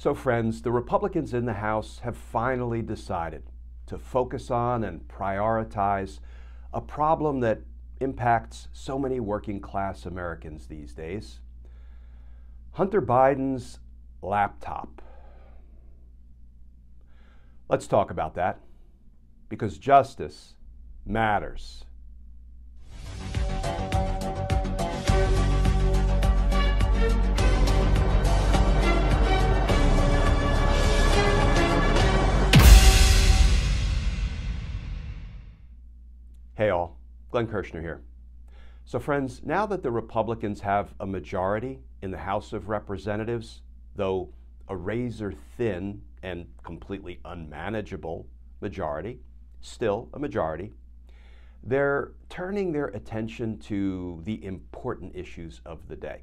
So, friends, the Republicans in the House have finally decided to focus on and prioritize a problem that impacts so many working class Americans these days Hunter Biden's laptop. Let's talk about that because justice matters. Glenn Kirschner here. So, friends, now that the Republicans have a majority in the House of Representatives, though a razor thin and completely unmanageable majority, still a majority, they're turning their attention to the important issues of the day.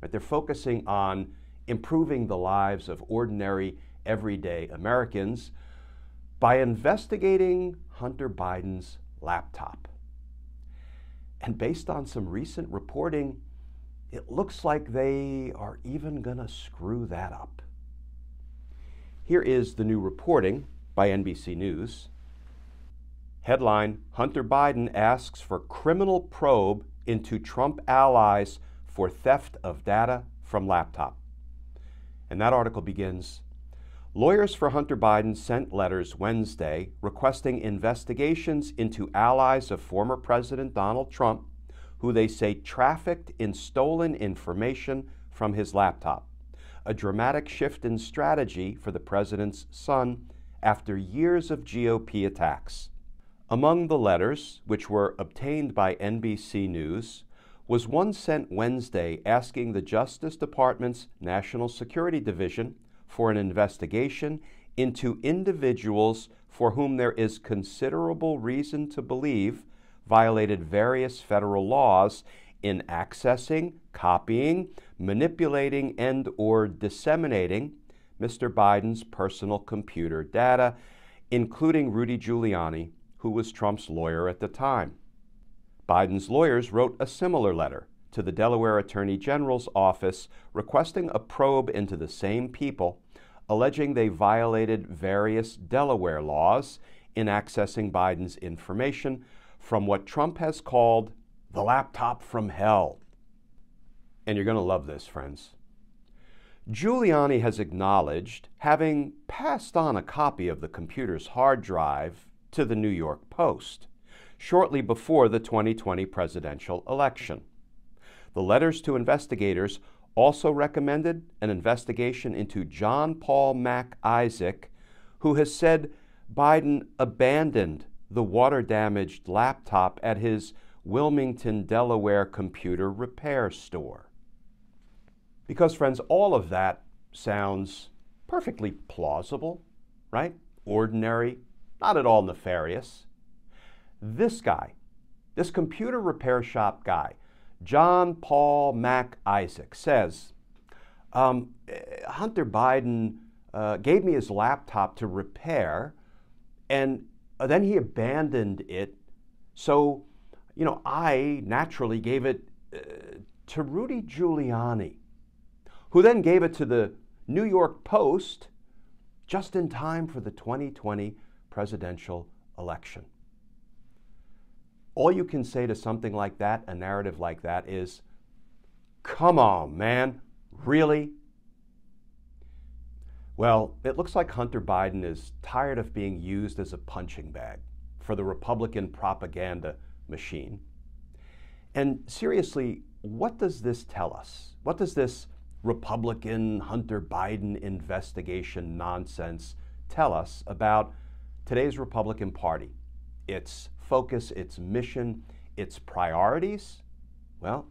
Right? They're focusing on improving the lives of ordinary, everyday Americans by investigating Hunter Biden's laptop. And based on some recent reporting, it looks like they are even going to screw that up. Here is the new reporting by NBC News. Headline Hunter Biden asks for criminal probe into Trump allies for theft of data from laptop. And that article begins Lawyers for Hunter Biden sent letters Wednesday requesting investigations into allies of former President Donald Trump who they say trafficked in stolen information from his laptop. A dramatic shift in strategy for the president's son after years of GOP attacks. Among the letters, which were obtained by NBC News, was one sent Wednesday asking the Justice Department's National Security Division for an investigation into individuals for whom there is considerable reason to believe violated various federal laws in accessing, copying, manipulating and or disseminating Mr. Biden's personal computer data, including Rudy Giuliani, who was Trump's lawyer at the time. Biden's lawyers wrote a similar letter to the Delaware Attorney General's office requesting a probe into the same people, alleging they violated various Delaware laws in accessing Biden's information from what Trump has called the laptop from hell. And you're going to love this, friends. Giuliani has acknowledged having passed on a copy of the computer's hard drive to the New York Post shortly before the 2020 presidential election. The letters to investigators also recommended an investigation into John Paul Mac Isaac, who has said Biden abandoned the water damaged laptop at his Wilmington, Delaware computer repair store. Because, friends, all of that sounds perfectly plausible, right? Ordinary, not at all nefarious. This guy, this computer repair shop guy, John Paul Mac Isaac says, um, Hunter Biden uh, gave me his laptop to repair, and then he abandoned it. So, you know, I naturally gave it uh, to Rudy Giuliani, who then gave it to the New York Post just in time for the 2020 presidential election all you can say to something like that, a narrative like that, is, come on, man, really? Well, it looks like Hunter Biden is tired of being used as a punching bag for the Republican propaganda machine. And seriously, what does this tell us? What does this Republican Hunter Biden investigation nonsense tell us about today's Republican Party, its focus, its mission, its priorities, well,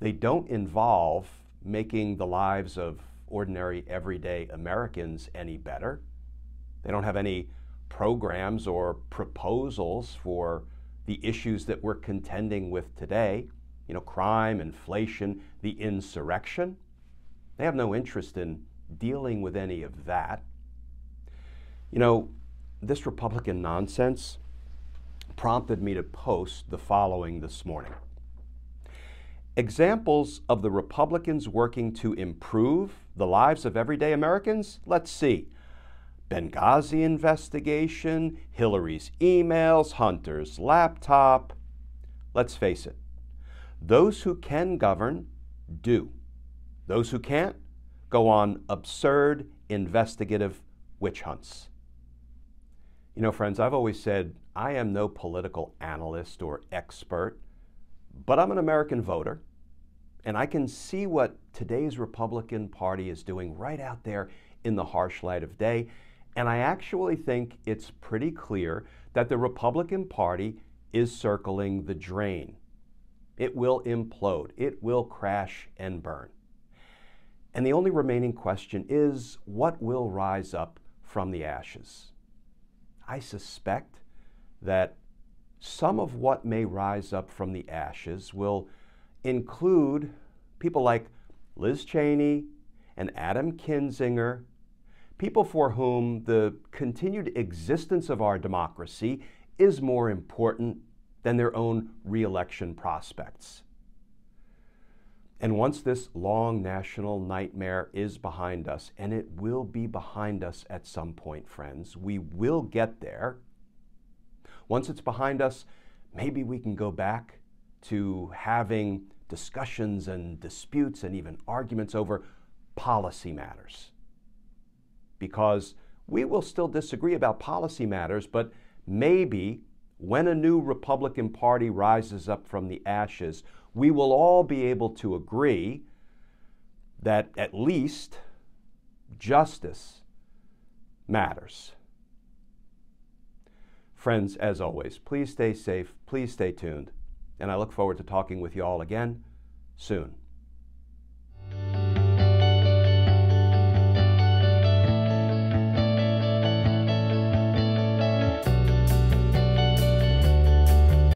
they don't involve making the lives of ordinary, everyday Americans any better. They don't have any programs or proposals for the issues that we're contending with today you know, crime, inflation, the insurrection. They have no interest in dealing with any of that. You know, this Republican nonsense, prompted me to post the following this morning. Examples of the Republicans working to improve the lives of everyday Americans? Let's see. Benghazi investigation, Hillary's emails, Hunter's laptop. Let's face it, those who can govern do. Those who can't go on absurd investigative witch hunts. You know, friends, I've always said I am no political analyst or expert, but I'm an American voter, and I can see what today's Republican Party is doing right out there in the harsh light of day. And I actually think it's pretty clear that the Republican Party is circling the drain. It will implode, it will crash and burn. And the only remaining question is what will rise up from the ashes? I suspect that some of what may rise up from the ashes will include people like Liz Cheney and Adam Kinzinger, people for whom the continued existence of our democracy is more important than their own reelection prospects. And once this long national nightmare is behind us, and it will be behind us at some point, friends, we will get there. Once it's behind us, maybe we can go back to having discussions and disputes and even arguments over policy matters. Because we will still disagree about policy matters, but maybe when a new Republican Party rises up from the ashes, we will all be able to agree that at least justice matters. Friends, as always, please stay safe, please stay tuned, and I look forward to talking with you all again soon.